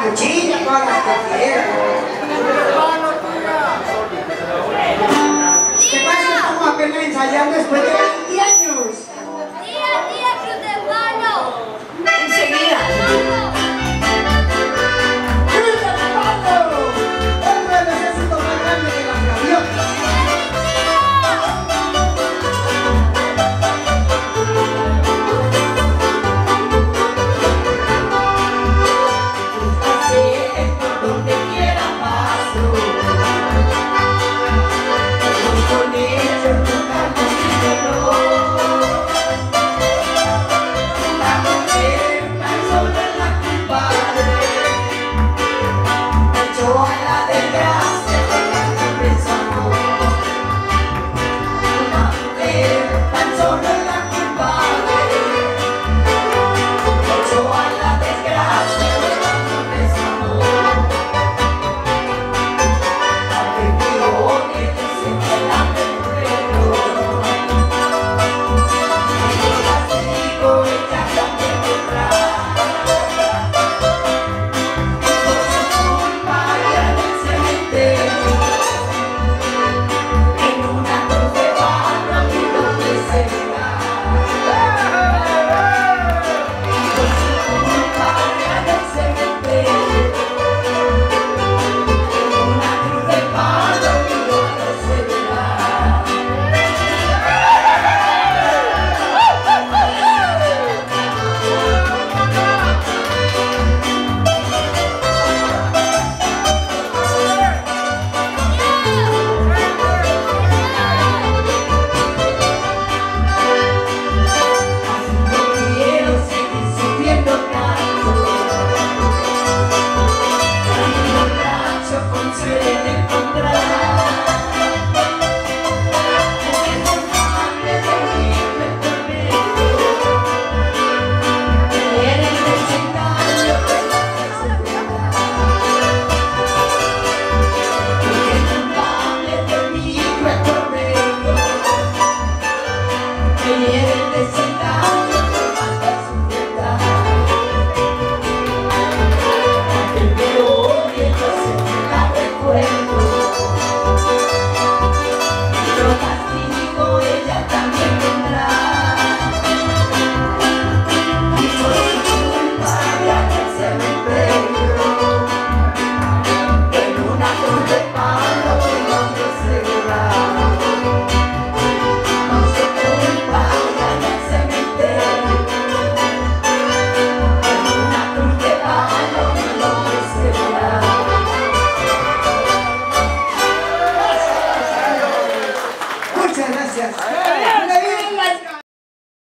la cuchilla, con la cocina. ¿Qué pasa? Estamos apenas ensayando después de la como en la del Yes.